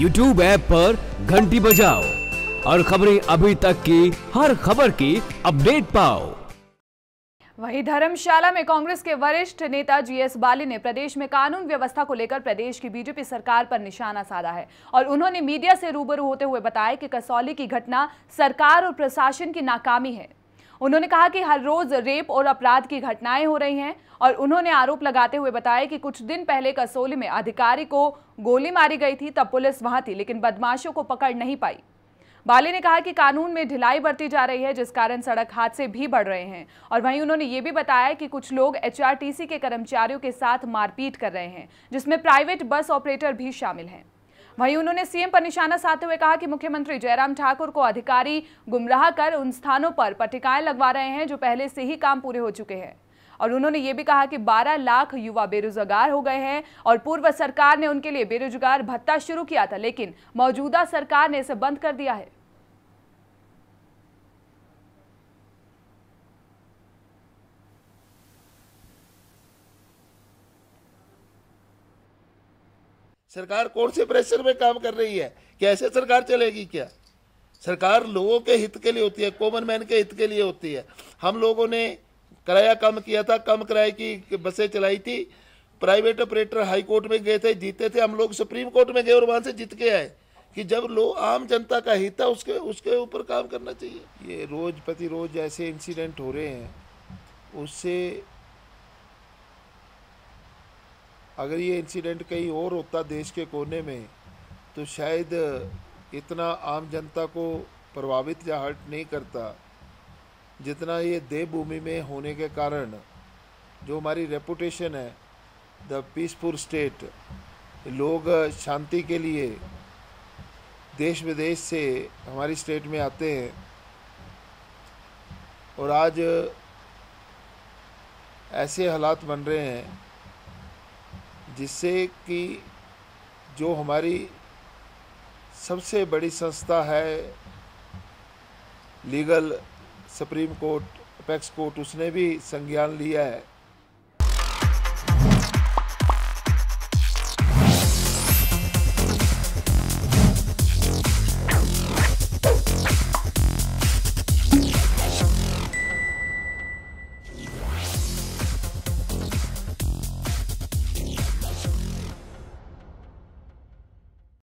YouTube app पर घंटी बजाओ और खबरें अभी तक की हर खबर की अपडेट पाओ। वहीं धर्मशाला में कांग्रेस के वरिष्ठ नेता जीएस बाली ने प्रदेश में कानून व्यवस्था को लेकर प्रदेश की बीजेपी सरकार पर निशाना साधा है और उन्होंने मीडिया से रूबरू होते हुए बताया कि कसौली की घटना सरकार और प्रशासन की नाकामी है। उन्होंने कहा कि हर रोज रेप और अपराध की घटनाएँ हो रही हैं और उन्होंने आरोप लगाते हुए बताया कि कुछ दिन पहले कसोली में अधिकारी को गोली मारी गई थी, तब पुलिस वहाँ थी, लेकिन बदमाशों को पकड़ नहीं पाई। बाली ने कहा कि कानून में ढिलाई बरती जा रही है, जिस कारण सड़क हादसे भी बढ़ रहे हैं। और वहीं उन्होंने ये भी बताया कि कुछ लोग एचआरटीसी के कर्मचारियों के साथ मारपीट कर रहे हैं, जिसमें प्राइवेट बस ऑपरेटर भी शामिल हैं। वहीं उन्होंने सीएम पर निशाना साधते हुए कहा कि मुख्यमंत्री जयराम ठाकुर को अधिकारी गुमराह कर उन स्थानों पर पटिकाएँ लगवा रहे हैं जो पहले से ही काम पूरे हो चुके हैं। और उन्होंने ये भी कहा कि 12 लाख युवा बेरोजगार हो गए हैं और पूर्व सरकार ने उनके लिए बेरोजगार भत्ता शुरू किया था, लेकिन मौजूदा सरकार ने इसे बंद कर दिया है। सरकार कौन से प्रेशर में काम कर रही है? क्या ऐसे सरकार चलेगी क्या? सरकार लोगों के हित के लिए होती है कॉमन मैन के हित के लिए होती है। हम लोगों ने किराया, कम किया था, कम किराए की बसें चलाई थी। प्राइवेट ऑपरेटर हाई कोर्ट में गए थे, जीते थे। हम लोग सुप्रीम कोर्ट में गए और वहाँ से जीत के आए कि जब लोग, आम जनता का हित है उसके उसके ऊपर काम करना चाहिए। ये रोज प्रति रोज ऐसे इंसिडेंट हो रहे हैं, उससे अगर ये इंसिडेंट कहीं और होता देश के कोने में तो शायद इतना आम जनता को प्रभावित या हर्ट नहीं करता जितना ये देवभूमि में होने के कारण। जो हमारी रेपुटेशन है द पीसफुल स्टेट लोग शांति के लिए देश विदेश से हमारी स्टेट में आते हैं। और आज ऐसे हालात बन रहे हैं जिससे कि जो हमारी सबसे बड़ी संस्था है, legal Supreme Court, apex court, उसने भी संज्ञान लिया है।